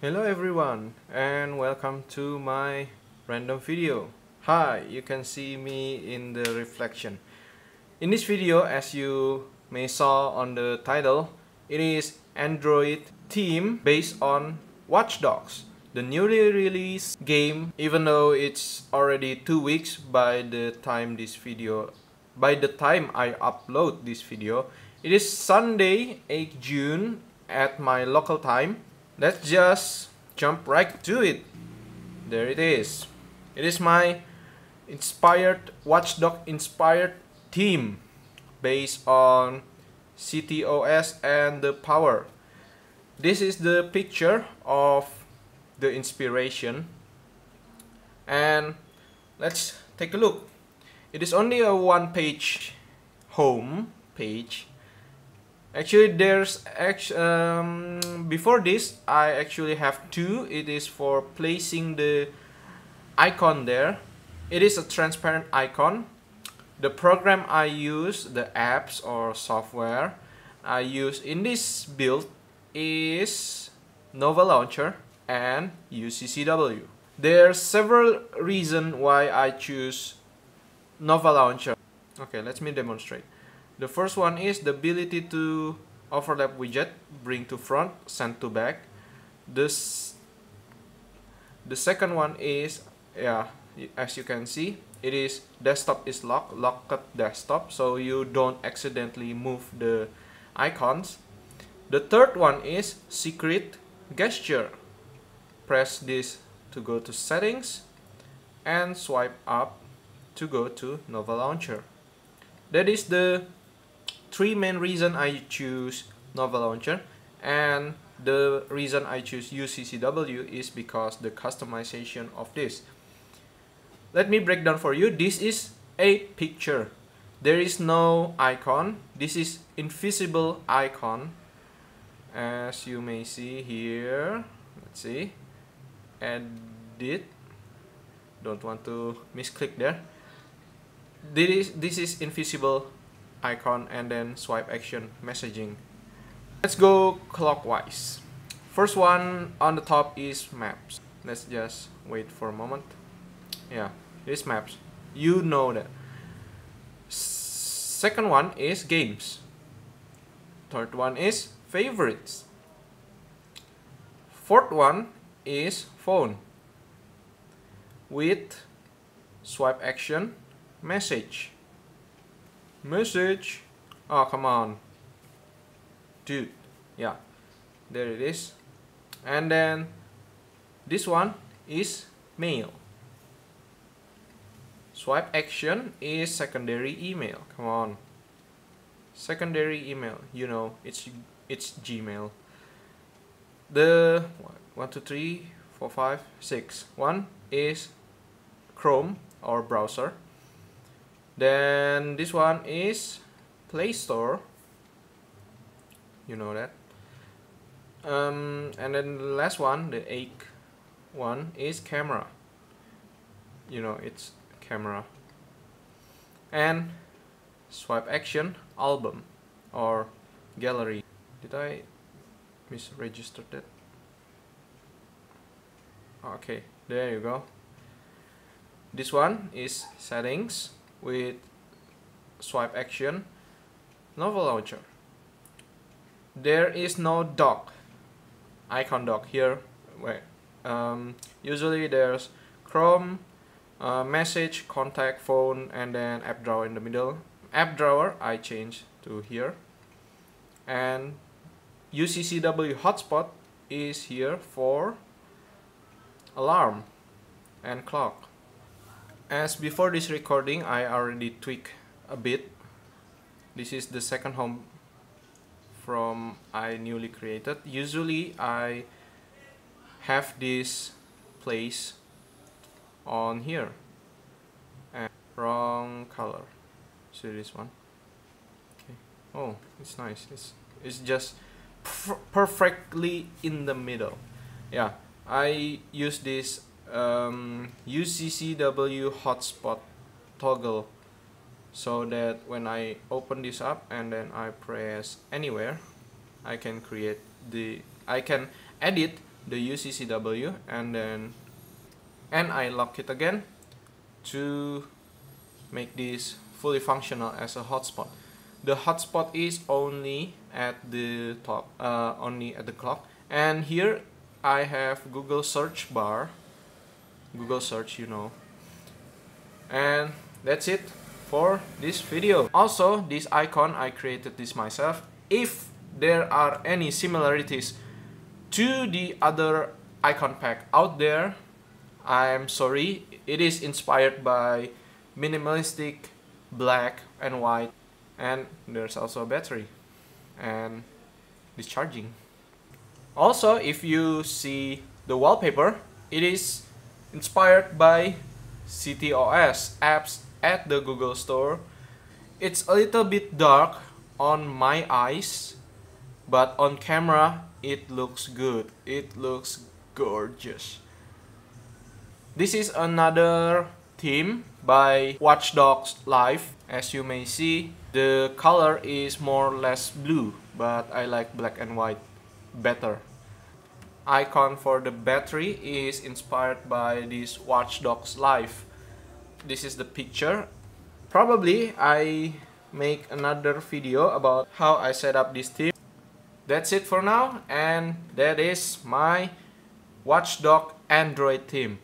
Hello everyone and welcome to my random video. Hi, you can see me in the reflection. In this video, as you may saw on the title, it is Android theme based on Watch Dogs, the newly released game even though it's already 2 weeks by the time this video by the time I upload this video. It is Sunday 8 June at my local time let's just jump right to it. There it is. It is my inspired watchdog inspired theme based on CTOS and the power. This is the picture of the inspiration. And let's take a look. It is only a one page home page actually there's um, before this I actually have two. It is for placing the icon there. It is a transparent icon. The program I use the apps or software I use in this build is Nova Launcher and UCCW there are several reasons why I choose Nova Launcher. Okay let me demonstrate the first one is the ability to overlap widget, bring to front, send to back. This the second one is yeah, as you can see, it is desktop is locked, locked desktop, so you don't accidentally move the icons. The third one is secret gesture. Press this to go to settings and swipe up to go to Nova Launcher. That is the three main reason I choose Nova Launcher and the reason I choose UCCW is because the customization of this. Let me break down for you. This is a picture. There is no icon. This is invisible icon. As you may see here. Let's see. Edit. Don't want to misclick there. This is, this is invisible icon and then swipe action messaging. Let's go clockwise. First one on the top is maps. Let's just wait for a moment. Yeah, this maps. You know that. Second one is games. Third one is favorites. Fourth one is phone with swipe action message message. Oh come on. Dude yeah. There it is. And then this one is mail. Swipe action is secondary email. Come on. Secondary email you know it's it's gmail. The one two three four five six. One is chrome or browser then this one is Play Store. You know that. Um, and then the last one the eighth one is camera. You know it's camera. And swipe action album or gallery. Did I misregister that? Okay there you go. This one is settings with swipe action Nova Launcher. There is no dock, icon dock here. Where um, usually there's Chrome, uh, message, contact, phone, and then app drawer in the middle. App drawer I change to here, and UCCW hotspot is here for alarm and clock as before this recording I already tweak a bit. This is the second home from I newly created. Usually I have this place on here. And wrong color. See this one? Okay. Oh it's nice. It's it's just perfectly in the middle. Yeah I use this um, UCCW hotspot toggle so that when I open this up and then I press anywhere I can create the I can edit the UCCW and then and I lock it again to make this fully functional as a hotspot. The hotspot is only at the top uh, only at the clock. And here I have Google search bar Google search you know. And that's it for this video. Also this icon I created this myself. If there are any similarities to the other icon pack out there I'm sorry. It is inspired by minimalistic black and white. And there's also a battery and discharging. Also if you see the wallpaper it is inspired by CTOS apps at the Google Store. It's a little bit dark on my eyes but on camera it looks good. It looks gorgeous. This is another theme by Watch Dogs Live. As you may see the color is more or less blue but I like black and white better icon for the battery is inspired by this Watch Dogs Live this is the picture. Probably I make another video about how I set up this theme that's it for now and that is my Watchdog Android theme